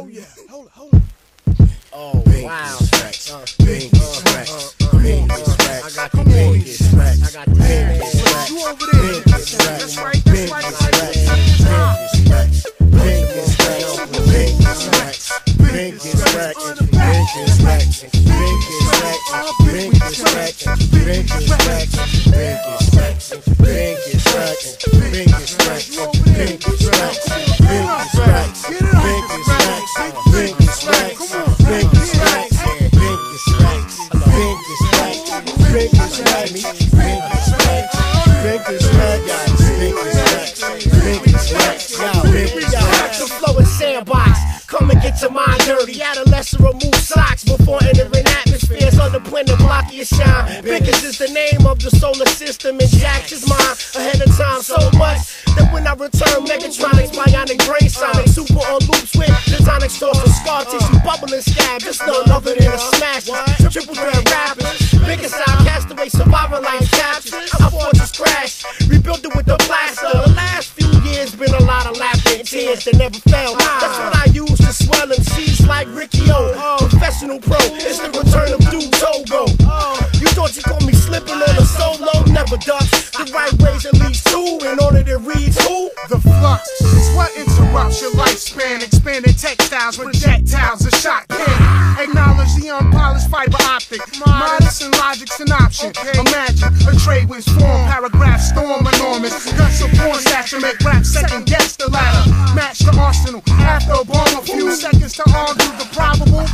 Oh yeah. Hold hold it. Oh wow. Uh, Binkis Recs, Binkis Recs, I got the Binkis Recs, I got the Binkis Recs, You over there. That's racks, right, that's right. Binkis Recs, Binkis Recs, Binkis Recs, Binkis Recs, Binkis Recs, Binkis Recs, Binkis Recs, Binkis Recs, Binkis Recs, Binkis Recs, Binkis Recs, Binkis Recs, biggest Drink this night, drink this night, drink this night, drink this night, drink this night, drink this night, this this dirty. Adolescent remove socks before entering atmospheres. On the point of block your shine. Biggest is the name of the solar system. And Jack's is mine ahead of time so much that when I return, Megatronics, bionic brain sonic, super on loops with designing stores for scar tissue, bubbling scab. Just none other than a smash. Triple threat rappers. Biggest outcast away survivor life captures. I forges crash. Rebuilt it with the plaster. The last few years been a lot of laughter and tears that never fell. That's what I interrupts your lifespan. Expanded textiles, projectiles, a shot can. Acknowledge the unpolished fiber optic. Modest and logic's an option. Imagine a trade winds form, paragraph storm enormous. Guts of porn stature make rap second guess the ladder. Match the arsenal after a bomb a few seconds to argue the probable.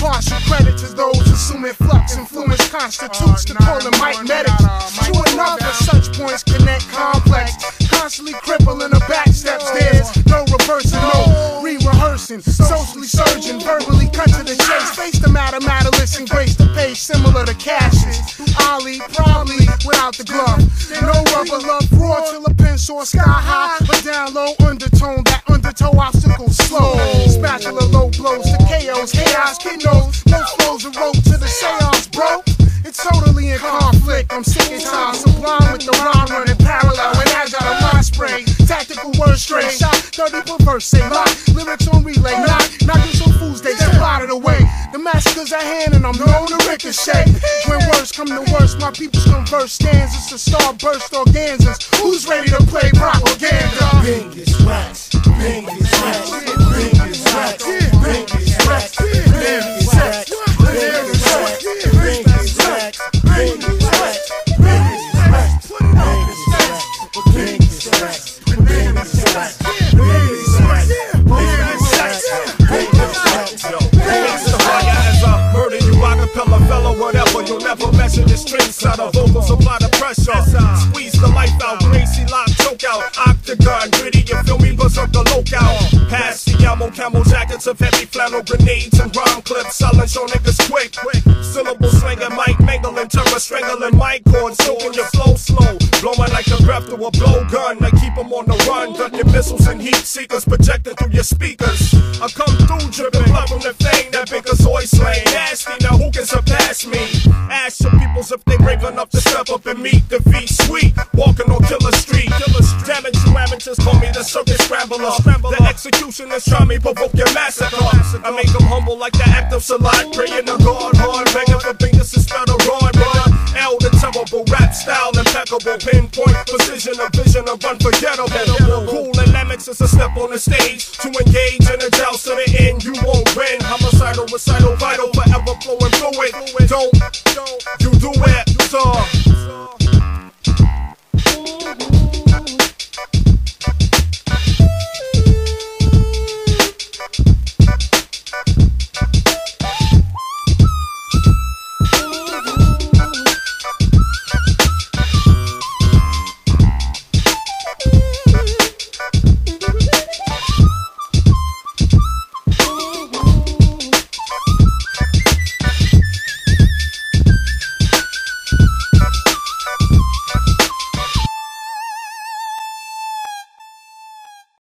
Partial credit to those assuming flux influence constitutes the calling might medics. True enough, at such points connect complex. Constantly crippling the back steps. There's no reversing, no re-rehearsing. Socially surging, verbally cut to the chase. Face the matter, matter, listen, grace the pace, similar to Cassius. Ali, probably without the glove. No rubber love, raw till a pen soar sky high, but down low undertone. That undertow obstacle slow. Spatula low blows to KOs, chaos, kid knows. Most flows are rope to the seance, bro. It's totally in conflict. I'm sick and tired, sublime with the rhyme running parallel and agile my spray. Tactical word straight shot, 30 per verse, say lock. Lyrics on relay, knock, knocking some fools, they just blotted away. The massacre's at hand and I'm known to ricochet. When words come to worst, my people's converse stanzas to starburst organzas. Who's ready to play propaganda? Binkis Recs, Binkis Recs, Binkis Recs, biggest whatever measure the strings how the vocals apply the pressure. Squeeze the life out Gracie lock choke out. Octagon gritty you feel me? Berserker lockout. Pass the ammo camel jackets of heavy flannel grenades and rhyme clips. Selling show niggas quick. Syllable slinging mic mangling terror strangling mic cord soaking your flow slow. Blowing like the breath to a blowgun I keep 'em on the run. Gun your missiles and heat seekers projecting through your speakers. I come through dripping blood from the fang that big as oi slain nasty. Now who can surpass me peoples if they brave enough to step up and meet defeat sweet. Walking on killer street. Damage you amateurs call me the circus scrambler. The executioners try me provoke your massacre. I make them humble like the act of Salat. Praying to God hard begging for fingers instead of rod rod L the terrible rap style impeccable pinpoint. Precision a vision of unforgettable. Cool and limits is a step on the stage to engage in a joust to the end you won't win. Homicidal recital vital forever flowing fluid. Don't you where you saw?